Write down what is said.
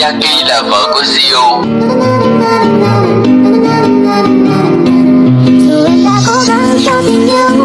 Yaki là vợ của Zio. Dù em đã cố gắng cho tình yêu